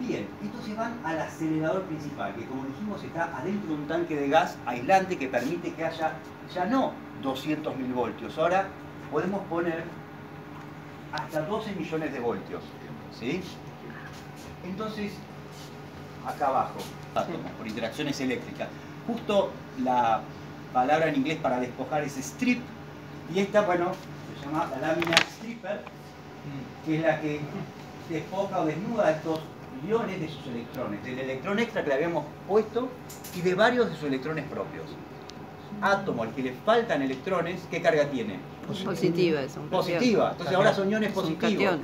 Bien, entonces van al acelerador principal, que como dijimos está adentro de un tanque de gas aislante que permite que haya ya no 200.000 voltios, ahora podemos poner hasta 12 millones de voltios. ¿sí? Entonces, acá abajo, átomos, por interacciones eléctricas. Justo la palabra en inglés para despojar es strip, y esta, bueno, se llama la lámina stripper, que es la que despoja o desnuda estos iones de sus electrones, del electrón extra que le habíamos puesto y de varios de sus electrones propios. Átomo al que le faltan electrones, ¿qué carga tiene? Positiva, es un Positiva, entonces ahora son iones positivos.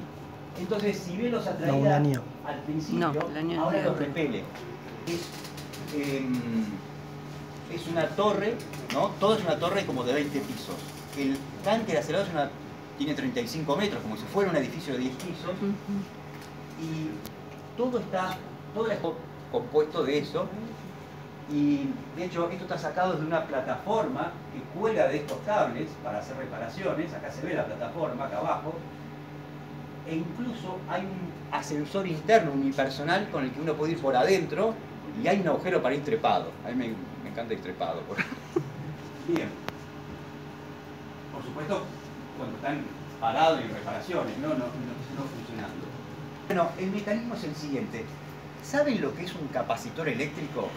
Entonces, si ve los No, atraída un anión. al principio, No, ahora los repele. Es, em, es una torre, ¿no? Todo es una torre como de 20 pisos. El tanque de acelerador es una- tiene 35 metros, como si fuera un edificio de 10 pisos. Y todo está, todo está compuesto de eso. Y de hecho esto está sacado de una plataforma que cuelga de estos cables para hacer reparaciones. Acá se ve la plataforma, acá abajo. E incluso hay un ascensor interno unipersonal con el que uno puede ir por adentro y hay un agujero para ir trepado. A mí me, encanta ir trepado. Bien. Por supuesto, cuando están parados en reparaciones, no, no, no funcionando. Bueno, el mecanismo es el siguiente. ¿Saben lo que es un capacitor eléctrico?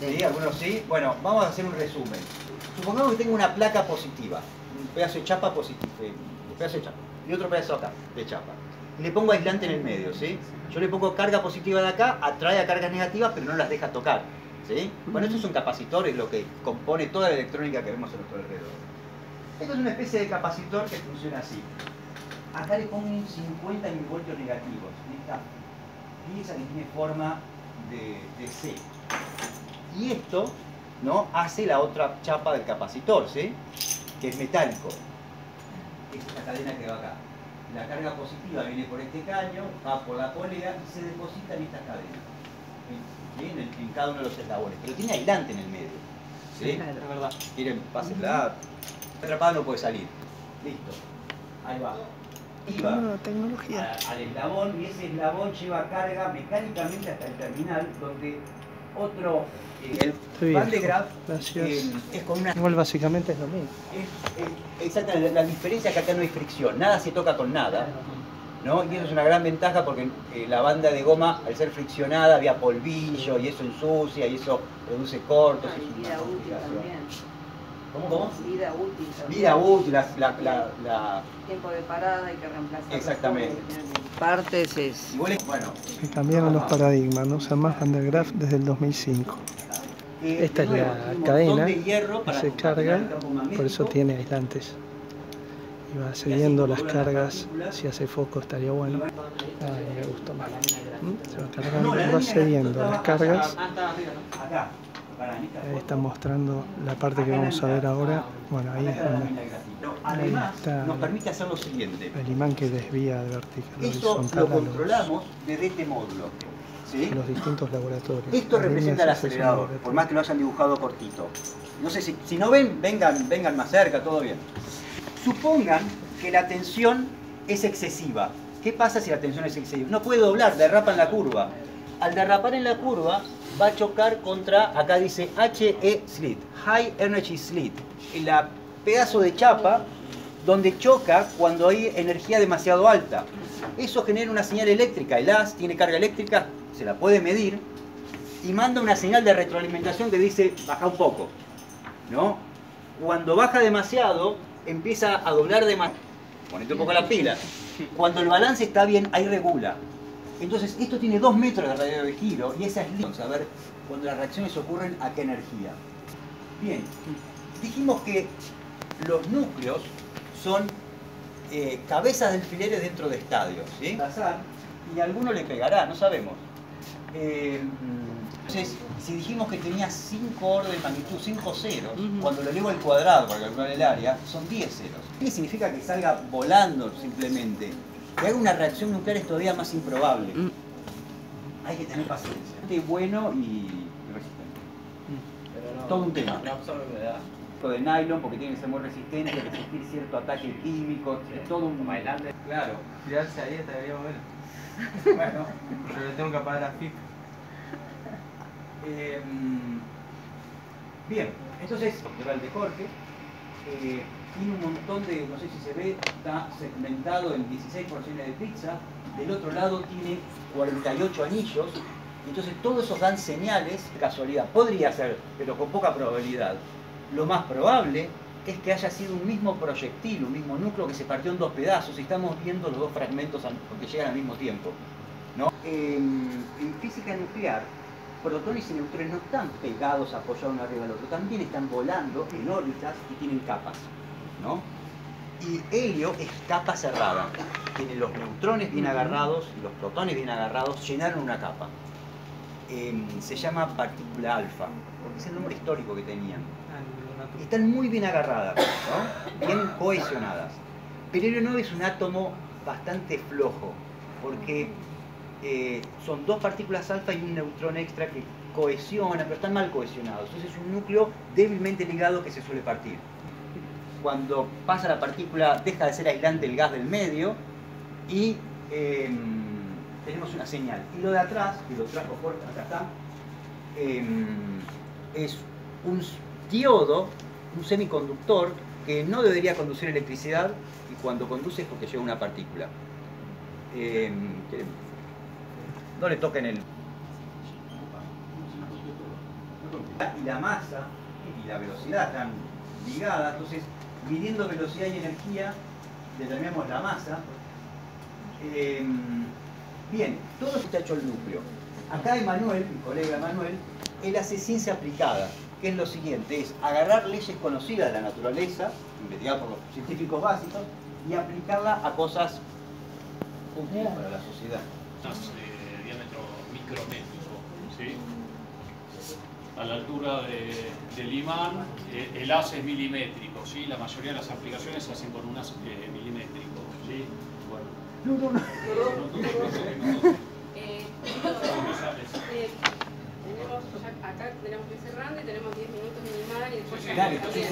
¿Sí? ¿Algunos sí? Bueno, vamos a hacer un resumen. Supongamos que tengo una placa positiva, un pedazo de chapa positiva, un pedazo de chapa, y otro pedazo acá, de chapa. Le pongo aislante en el medio, ¿sí? Yo le pongo carga positiva de acá, atrae a cargas negativas, pero no las deja tocar, ¿sí? Bueno, esto es un capacitor, es lo que compone toda la electrónica que vemos a nuestro alrededor. Esto es una especie de capacitor que funciona así. Acá le pongo un 50 milivoltios negativos, en esta pieza que tiene forma de, de C. Y esto ¿no? hace la otra chapa del capacitor, ¿sí? que es metálico. Esta es la cadena que va acá. La carga positiva viene por este caño, va por la polea y se deposita en estas cadenas. ¿sí? En, el- en cada uno de los eslabones. Pero tiene aislante en el medio. ¿sí? Es verdad. Miren, pásenla. Atrapada no puede salir. Listo. Ahí va. Nueva tecnología. a- al eslabón y ese eslabón lleva carga mecánicamente hasta el terminal donde otro eh, el. Van de Gracias. eh, es con una Igual básicamente es lo mismo. es, es- exactamente la diferencia es que acá no hay fricción nada se toca con nada ¿no? y eso es una gran ventaja porque eh, la banda de goma al ser friccionada había polvillo y eso ensucia y eso produce cortos Ah, y es una vida útil complicación. también. ¿Cómo, cómo? Vida útil también. vida útil la, la- la- la- Tiempo de parada hay que reemplazar. Exactamente. Partes es. bueno Que cambiaron los paradigmas, no usan más Van der Graaf desde el 2005. eh, Esta es la cadena de hierro que para se carga, por eso tiene aislantes. Y va cediendo las cargas, si hace foco estaría bueno. Ay, me gustó más. ¿Mm? Se va cargando va cediendo las cargas. Ahí está mostrando la parte que vamos a ver ahora. Bueno, ahí es donde Además, nos permite hacer lo siguiente. el imán que desvía de vertical Esto lo controlamos desde este módulo. ¿sí? los distintos laboratorios. Esto representa el acelerador, por más que lo hayan dibujado cortito. No sé si, si no ven, vengan, vengan más cerca, todo bien. Supongan que la tensión es excesiva. ¿Qué pasa si la tensión es excesiva? No puede doblar, derrapa en la curva. Al derrapar en la curva va a chocar contra, acá dice HE slit, High Energy Slit, el pedazo de chapa donde choca cuando hay energía demasiado alta. Eso genera una señal eléctrica, el AS tiene carga eléctrica, se la puede medir, y manda una señal de retroalimentación que dice baja un poco. ¿no? Cuando baja demasiado, empieza a doblar demasiado. Ponete un poco la pila. Cuando el balance está bien, ahí regula. Entonces, esto tiene dos metros de radio de giro y esa es la saber cuando las reacciones ocurren a qué energía. Bien, dijimos que los núcleos son eh, cabezas de alfileres dentro de estadios, ¿sí? Y a alguno le pegará, no sabemos. Eh, entonces, si dijimos que tenía 5 orden de magnitud, 5 ceros, cuando lo elevo al cuadrado para calcular el área, son 10 ceros. ¿Qué significa que salga volando simplemente? Que haga una reacción nuclear es todavía más improbable. Mm. Hay que tener paciencia. Este bueno y resistente. Todo un tema. No absorbe de nylon porque tiene que ser muy resistente, resistir cierto ataque químico, es todo un... Bailante. Claro. Tirarse ahí estaría bueno. Bueno, Pero le tengo que apagar la FIFA. eh, bien, entonces, el de Jorge eh, tiene un montón de, no sé si se ve, está segmentado en 16 porciones de pizza, del otro lado tiene 48 anillos, entonces todos esos dan señales casualidad. Podría ser, pero con poca probabilidad. Lo más probable es que haya sido un mismo proyectil, un mismo núcleo que se partió en dos pedazos y estamos viendo los dos fragmentos porque llegan al mismo tiempo. ¿no? En, en física nuclear, protones y neutrones no están pegados, apoyados uno arriba del otro, también están volando en órbitas y tienen capas. ¿No? Y helio es capa cerrada. Tiene los neutrones bien agarrados y los protones bien agarrados, llenaron una capa. Em, se llama partícula alfa, porque es el nombre histórico que tenían. Están muy bien agarradas, ¿no? bien cohesionadas. Pero helio 9 es un átomo bastante flojo, porque eh, son dos partículas alfa y un neutrón extra que cohesionan, pero están mal cohesionados. Entonces es un núcleo débilmente ligado que se suele partir. Cuando pasa la partícula deja de ser aislante el gas del medio y em, tenemos una señal. Y lo de atrás, que lo trajo Jorge, acá está, em, es un diodo, un semiconductor que no debería conducir electricidad y cuando conduce es porque lleva una partícula. Em, no le toquen el... Y la masa y la velocidad están ligadas, entonces midiendo velocidad y energía determinamos la masa. Em, bien, todo esto está hecho el núcleo. Acá Emanuel, mi colega Emanuel, él hace ciencia aplicada, que es lo siguiente, es agarrar leyes conocidas de la naturaleza, investigadas por los científicos básicos, y aplicarla a cosas útiles para la sociedad. de diámetro micrométrico, ¿sí? A la altura de- del imán, eh, el haz es milimétrico, ¿sí? La mayoría de las aplicaciones se hacen con un haz eh, milimétrico, ¿sí? Bueno, No, no, no. no, tú, no, no, Eh, acá tenemos que ir cerrando y tenemos 10 minutos mar y después Sí, ya sí, dale, entonces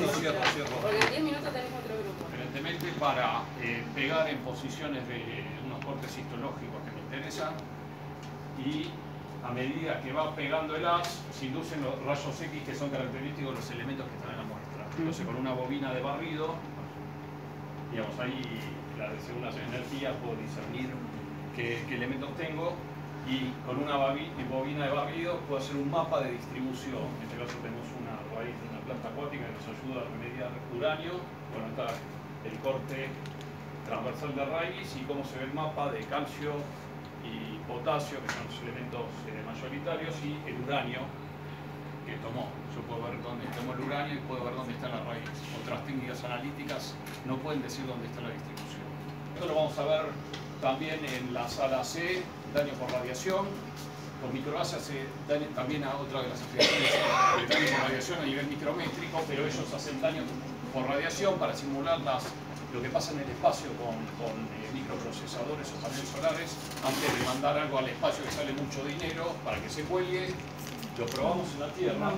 cierro. Porque en 10 minutos tenemos otro grupo. Evidentemente para eh, pegar en posiciones de unos cortes histológicos que me interesan y a medida que va pegando el haz se inducen los rayos X que son característicos de los elementos que están en la muestra. Entonces con una bobina de barrido, digamos ahí la, según las energías puedo discernir qué, qué elementos tengo y con una bobina de barrido puedo hacer un mapa de distribución. En este caso tenemos una raíz de una planta acuática que nos ayuda a remediar uranio. Bueno, está el corte transversal de raíz y cómo se ve el mapa de calcio potasio, que son los elementos eh, mayoritarios, y el uranio que tomó. Yo puedo ver dónde tomó el uranio y puedo ver dónde está la raíz. Otras técnicas analíticas no pueden decir dónde está la distribución. Esto lo vamos a ver también en la sala C, daño por radiación. Con microgas se también a otra de las aplicaciones de daño por radiación a nivel micrométrico, pero ellos hacen daño por radiación para simular las, lo que pasa en el espacio con, eh, microprocesadores o paneles solares antes de mandar algo al espacio que sale mucho dinero para que se cuelgue. Lo probamos en la Tierra.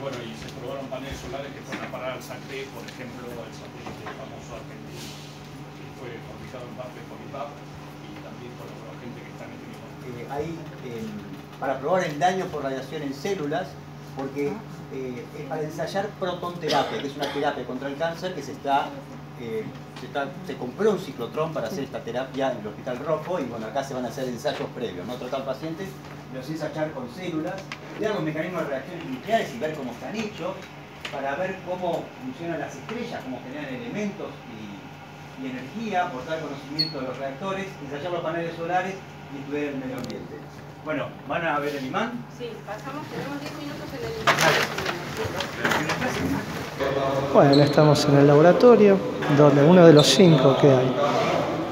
Bueno, y se probaron paneles solares que fueron a parar al SACRE, por ejemplo, el satélite famoso argentino, que fue fabricado en parte por IPAP y también por la gente que está en este mismo ahí eh, para probar el daño por radiación en células, porque eh, es para ensayar protonterapia, que es una terapia contra el cáncer que se está, eh, se está- se compró un ciclotrón para hacer esta terapia en el Hospital Rojo y bueno, acá se van a hacer ensayos previos, no tratar pacientes, los ensayar con células, ver los mecanismos de reacciones nucleares y ver cómo están hechos, para ver cómo funcionan las estrellas, cómo generan elementos y, y energía, aportar conocimiento de los reactores, ensayar los paneles solares y el medio ambiente. Bueno, ¿van a ver el imán? Sí, pasamos, tenemos 10 minutos en el imán. Bueno, estamos en el laboratorio, donde uno de los cinco que hay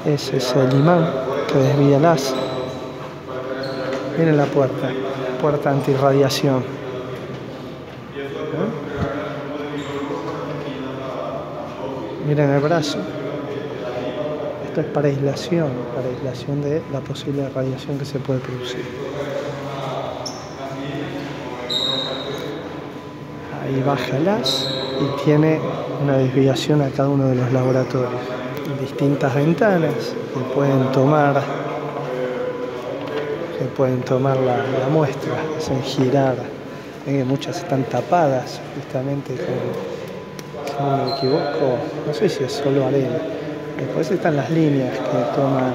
ese es el imán que desvía el haz. Miren la puerta, puerta antirradiación. ¿Eh? Miren el brazo. Esto es para aislación, para aislación de la posible radiación que se puede producir. Ahí baja el haz. y tiene una desviación a cada uno de los laboratorios. Distintas ventanas que pueden tomar, que pueden tomar la, muestra, hacen girar. Muchas están tapadas justamente con, si no me equivoco, no sé si es solo arena. Después están las líneas que toman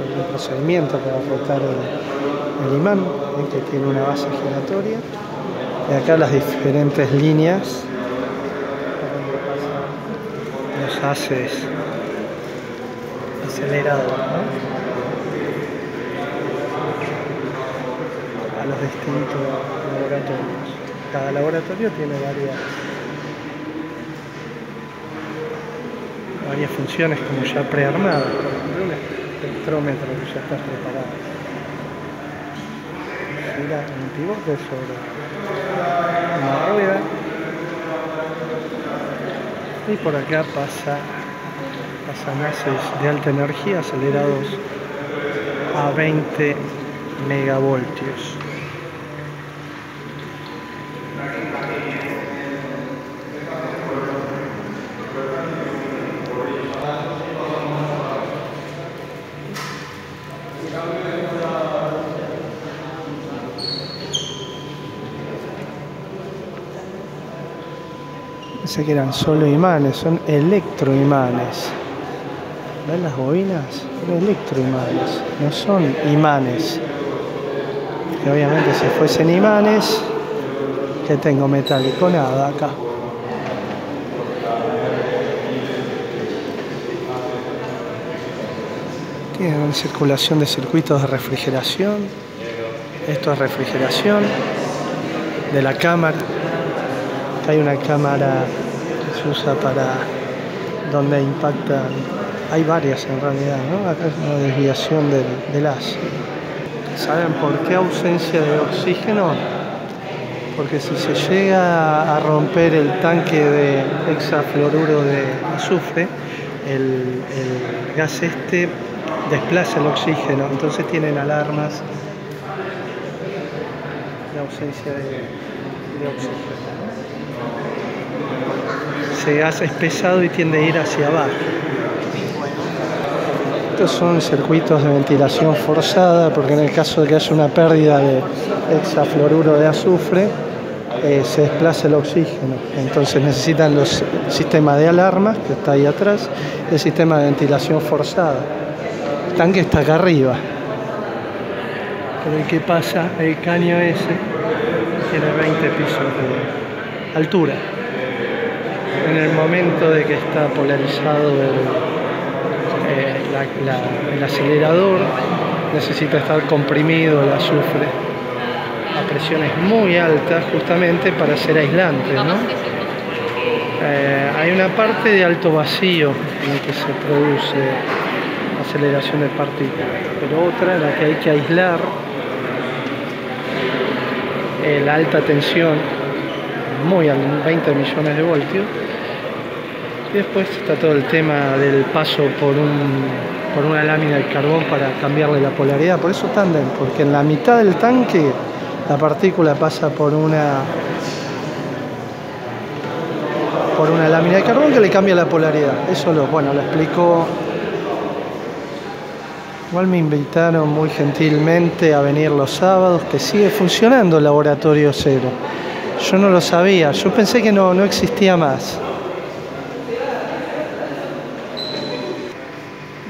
el procedimiento para rotar el, el imán, ven que tiene una base giratoria. Y acá las diferentes líneas los haces acelerados ¿no? a los distintos laboratorios. Cada laboratorio tiene varias varias funciones como ya prearmadas, por ejemplo un espectrómetro que ya está preparado. Gira un pivote sobre una rueda y por acá pasa pasan haces de alta energía acelerados a 20 megavoltios. Pensé que eran solo imanes, son electroimanes. ¿Ven las bobinas? Son electroimanes, no son imanes. Obviamente si fuesen imanes, que tengo metálico? Nada acá. Tienen circulación de circuitos de refrigeración. Esto es refrigeración de la cámara. Hay una cámara que se usa para donde impactan. Hay varias en realidad, ¿no? Acá es una desviación del, del haz. ¿Saben por qué ausencia de oxígeno? Porque si se llega a romper el tanque de hexafluoruro de azufre, el, gas este desplaza el oxígeno, entonces tienen alarmas de ausencia de oxígeno. Ese gas es pesado y tiende a ir hacia abajo. Estos son circuitos de ventilación forzada, porque en el caso de que haya una pérdida de hexafluoruro de azufre, eh, se desplaza el oxígeno. Entonces necesitan los sistemas de alarmas, que está ahí atrás, el sistema de ventilación forzada. El tanque está acá arriba. Por el que pasa el caño ese, tiene 20 pisos de altura. En el momento de que está polarizado el, eh, el acelerador, necesita estar comprimido el azufre a presiones muy altas justamente para ser aislante. ¿no? Eh, hay una parte de alto vacío en la que se produce aceleración de partículas, pero otra en la que hay que aislar la alta tensión, muy a 20 millones de voltios, y después está todo el tema del paso por, un, por una lámina de carbón para cambiarle la polaridad. Por eso tándem, porque en la mitad del tanque la partícula pasa por una por una lámina de carbón que le cambia la polaridad. Eso lo, bueno, lo explicó. Igual me invitaron muy gentilmente a venir los sábados, que sigue funcionando el laboratorio cero. Yo no lo sabía, yo pensé que no, no existía más.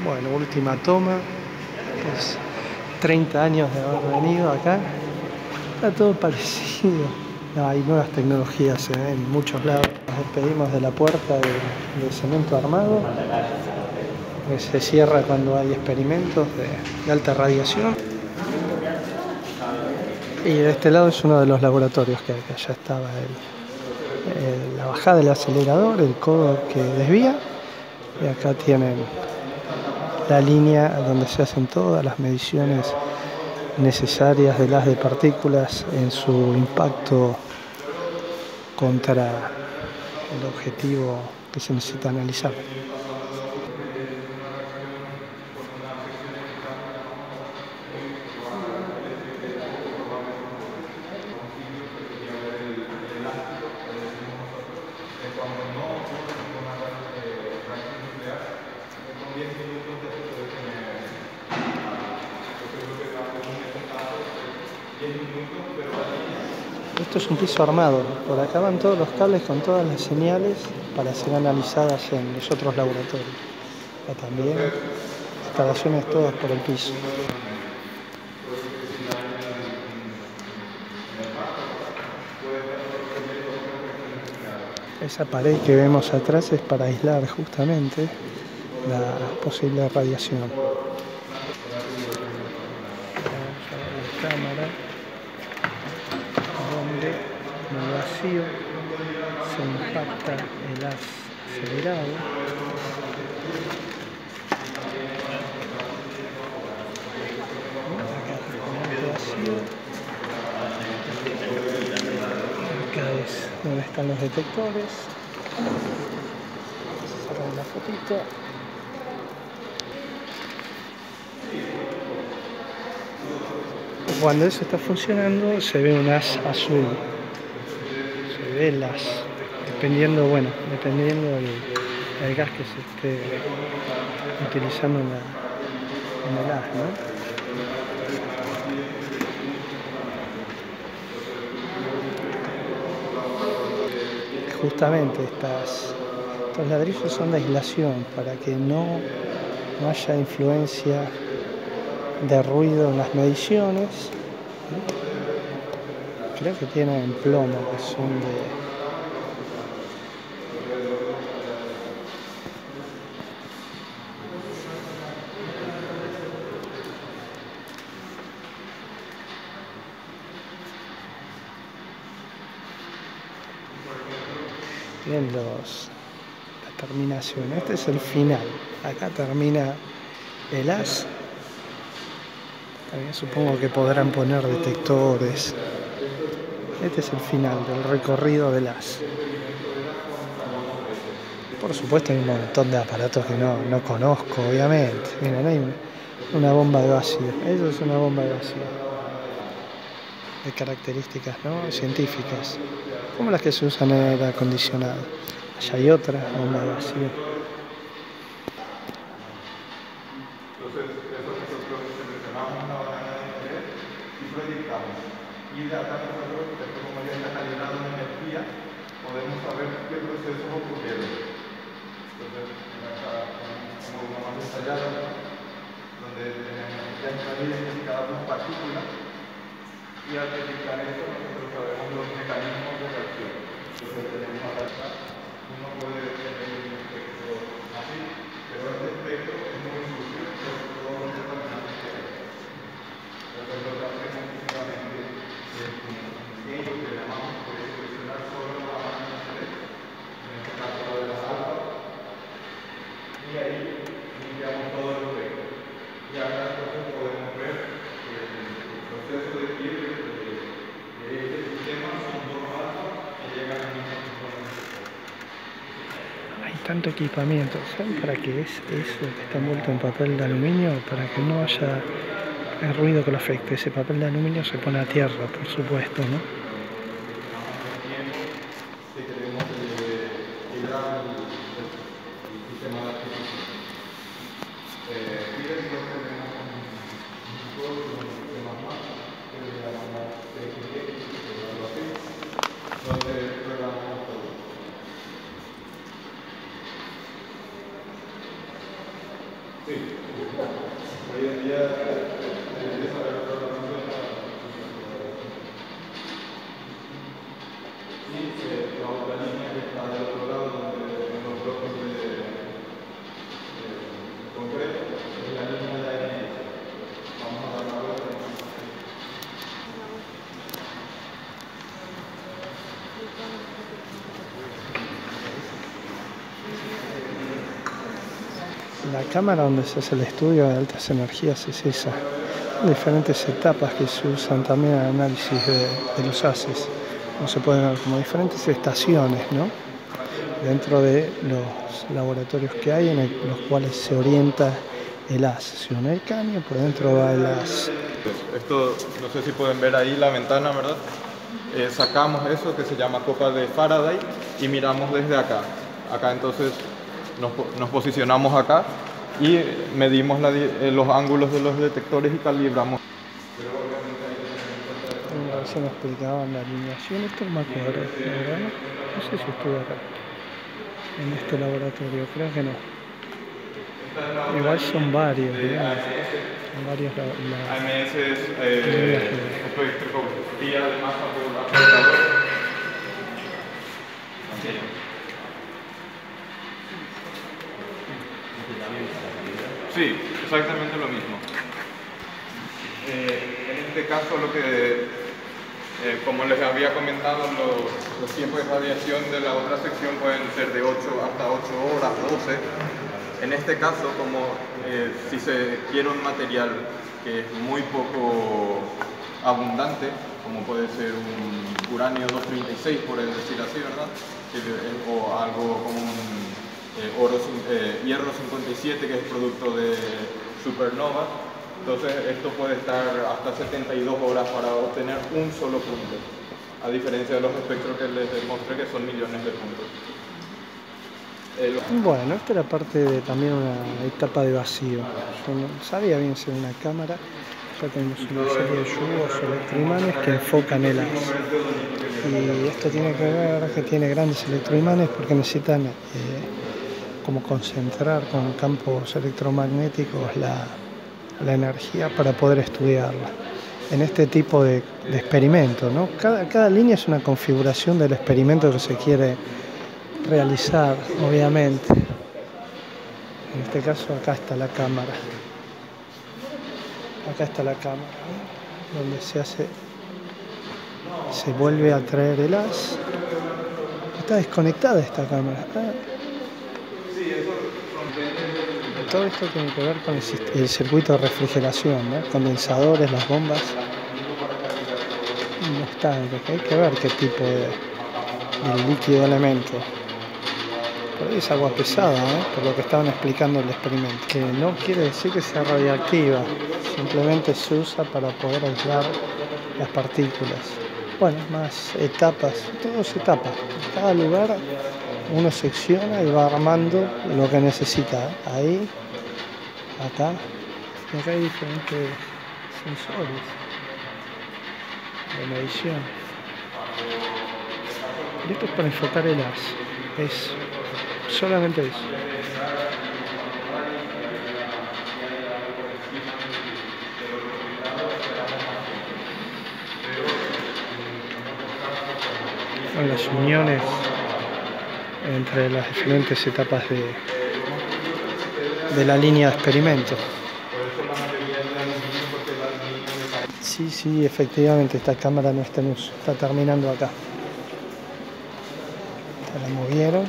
Bueno, última toma. Pues 30 años de haber venido acá. Está todo parecido. Hay nuevas tecnologías eh, en muchos lados. Nos despedimos de la puerta de, cemento armado. Que se cierra cuando hay experimentos de, alta radiación. Y de este lado es uno de los laboratorios que, que ya estaba el- la bajada del acelerador, el codo que desvía. Y acá tienen la línea donde se hacen todas las mediciones necesarias de las de partículas en su impacto contra el objetivo que se necesita analizar. Esto es un piso armado. Por acá van todos los cables con todas las señales para ser analizadas en los otros laboratorios. Acá también instalaciones todas por el piso. Esa pared que vemos atrás es para aislar justamente la posible radiación. Vacío se impacta el acelerado. Acá es donde están los detectores. Sacar una fotito. Cuando eso está funcionando se ve un haz azul. Se ve el haz. Dependiendo, bueno, dependiendo del, gas que se esté utilizando en, el haz. Justamente estas, estos ladrillos son de aislación para que no, no haya influencia de ruido en las mediciones. Creo que tienen plomo, que son de... Tienen los, la terminación. Este es el final. Acá termina el as también supongo que podrán poner detectores. Este es el final del recorrido del AS. Por supuesto hay un montón de aparatos que no, no conozco, obviamente. Miren, hay una bomba de vacío. Eso es una bomba de vacío. De características ¿no? científicas. Como las que se usan en aire acondicionado. Allá hay otra bomba de vacío. y de acá nosotros, después como ya está calibrado en energía, podemos saber qué procesos ocurrieron. Entonces, acá como una más detallada, donde tenemos ya está identificada las partículas, y al detectar eso, nosotros sabemos los mecanismos de reacción. Entonces, tenemos acá, uno puede tener un espectro así, pero este espectro es muy sucio por todos los determinantes que hay. Entonces, lo que hacemos básicamente ellos que llamamos puede seleccionar solo la máquina celeste, en este caso la de las alfas, y ahí limpiamos todo el efecto. Y acá entonces podemos ver que el proceso de quiebre de, de este sistema son dos alfas que llegan al mismo tiempo en el sector. Hay tanto equipamiento, ¿saben para qué es eso que está envuelto en papel de aluminio? Para que no haya ruido que lo afecte. Ese papel de aluminio se pone a tierra, por supuesto, ¿no? que queremos eh, librar el, el, el sistema de adquisición. Eh, y después tenemos un código, un sistema más, que le llamamos TXT, que es algo así, donde programamos todo. Sí, hoy en día se empieza a ver la programación y eh, la otra línea que está del otro lado, donde en los bloques de, de concreto, es la línea de ANS. Vamos a dar la vuelta. La cámara donde se hace el estudio de altas energías es esa. Diferentes etapas que se usan también el análisis de, los haces. Como se pueden ver como diferentes estaciones, ¿no? Dentro de los laboratorios que hay en los cuales se orienta el haz. Si uno el caño, por dentro va el haz. Esto, no sé si pueden ver ahí la ventana, ¿verdad? Eh, sacamos eso que se llama copa de Faraday y miramos desde acá. Acá entonces nos, nos posicionamos acá y medimos la eh, los ángulos de los detectores y calibramos. Un recién explicaban la alineación, esto no me acuerdo, la verdad. No sé si estuve acá, en este laboratorio, creo que no. Igual son varios, digamos. Son varios la, la- AMS es eh, de masa por acelerador. Sí, exactamente lo mismo. Eh, en este caso lo que, eh, como les había comentado, los, tiempos de radiación de la otra sección pueden ser de 8 hasta 8 horas, 12. En este caso, como eh, si se quiere un material que es muy poco abundante, como puede ser un uranio 236, por decir así, ¿verdad? O algo como un oro, cin- eh, hierro 57, que es producto de supernova. Entonces, esto puede estar hasta 72 horas para obtener un solo punto, a diferencia de los espectros que les demostré, que son millones de puntos. Eh, Bueno, esta era parte de también una etapa de vacío. Sabía bien si era una cámara. Ya tenemos una serie de yugos electroimanes que enfocan el haz. Y esto tiene que ver que tiene grandes electroimanes porque necesitan eh, como concentrar con campos electromagnéticos la, energía para poder estudiarla. En este tipo de, de experimento, ¿no? Cada, línea es una configuración del experimento que se quiere realizar, obviamente. En este caso acá está la cámara. Acá está la cámara, ¿eh? donde se hace, se vuelve a traer el haz. Está desconectada esta cámara. Ah. Todo esto tiene que ver con el, el circuito de refrigeración, ¿no? condensadores, las bombas, los tanques. Hay que ver qué tipo de, líquido elemento. Es agua pesada, ¿eh? por lo que estaban explicando el experimento. No quiere decir que sea radiactiva, simplemente se usa para poder aislar las partículas. Bueno, más etapas, todo es etapas. En cada lugar uno secciona y va armando lo que necesita. Ahí, acá, y acá hay diferentes sensores de medición. Y esto es para enfocar el haz. Es solamente eso. Son las uniones entre las diferentes etapas de, de la línea de experimento. Sí, sí, efectivamente, esta cámara no está en uso, está terminando acá. Ya la movieron.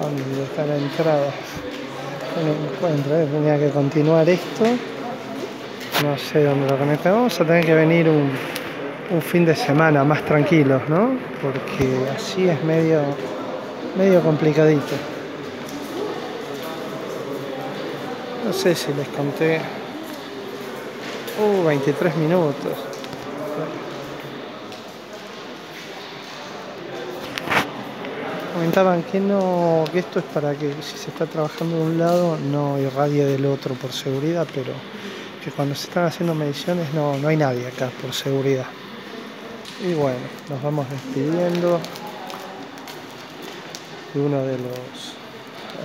¿Dónde está la entrada? No encuentro, ¿eh? tenía que continuar esto. No sé dónde lo conecta. Vamos a tener que venir un, un fin de semana más tranquilos, ¿no? Porque así es medio, medio complicadito. No sé si les conté. Uh, 23 minutos. Comentaban que no, que esto es para que si se está trabajando de un lado no irradie del otro por seguridad, pero que cuando se están haciendo mediciones no, no hay nadie acá por seguridad. Y bueno, nos vamos despidiendo de uno de los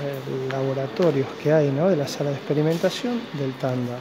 eh, laboratorios que hay, ¿no? De la sala de experimentación del Tándar.